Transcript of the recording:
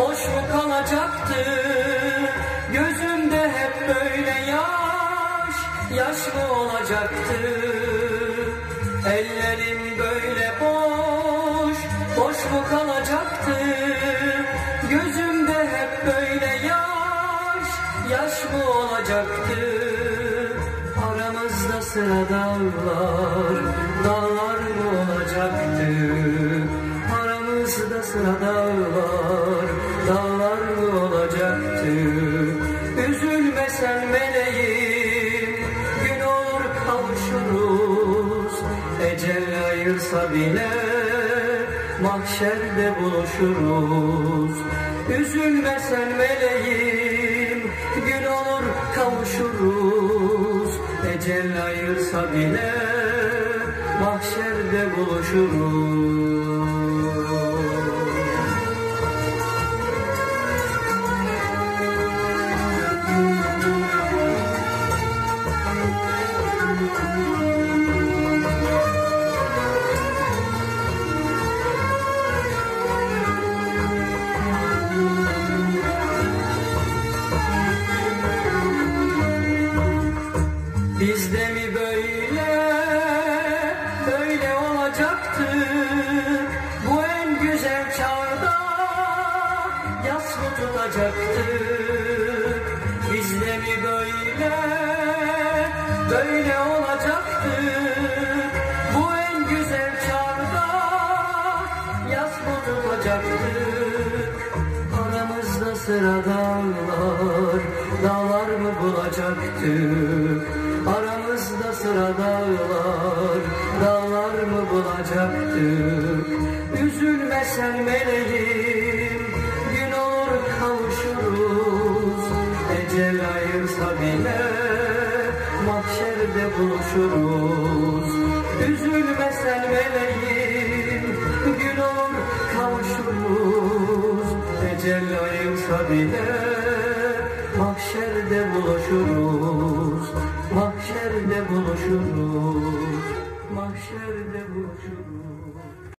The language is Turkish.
boş mu kalacaktı? Gözümde hep böyle yaş Yaş mı olacaktı? Ellerim böyle boş Boş mu kalacaktı? Gözümde hep böyle yaş Yaş mı olacaktı? Aramızda sıra dağlar Dağlar mı olacaktı? Aramızda sıra dağlar Üzülme sen meleğim, gün olur kavuşuruz. Ecel ayırsa bile mahşerde buluşuruz. Üzülme sen meleğim, gün olur kavuşuruz. Ecel ayırsa bile mahşerde buluşuruz. Bizde mi böyle, böyle olacaktı? Bu en güzel çağda yas mı tutacaktı? Bizde mi böyle, böyle olacaktı? Bu en güzel çağda yas mı tutacaktı? Aramızda sıra dağlar, dağlar mı bulacaktı? Aramızda sıra dağlar, dağlar mı bulacaktı? Üzülme sen meleğim, gün olur kavuşuruz. Ecel ayırsa bile mahşerde buluşuruz. Üzülme sen meleğim, gün olur kavuşuruz. Ecel ayırsa bile mahşerde buluşuruz. Mahşerde buluşuruz. Mahşerde buluşuruz.